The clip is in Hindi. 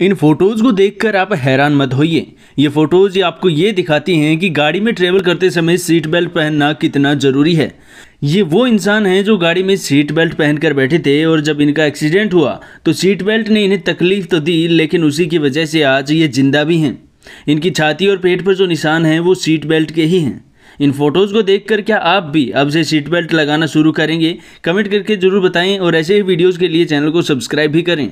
इन फ़ोटोज़ को देखकर आप हैरान मत होइए। ये फ़ोटोज़ आपको ये दिखाती हैं कि गाड़ी में ट्रेवल करते समय सीट बेल्ट पहनना कितना ज़रूरी है। ये वो इंसान हैं जो गाड़ी में सीट बेल्ट पहनकर बैठे थे और जब इनका एक्सीडेंट हुआ तो सीट बेल्ट ने इन्हें तकलीफ़ तो दी, लेकिन उसी की वजह से आज ये ज़िंदा भी हैं। इनकी छाती और पेट पर जो निशान हैं, वो सीट बेल्ट के ही हैं। इन फ़ोटोज़ को देखकर क्या आप भी अब से सीट बेल्ट लगाना शुरू करेंगे? कमेंट करके ज़रूर बताएँ और ऐसे ही वीडियोज़ के लिए चैनल को सब्सक्राइब भी करें।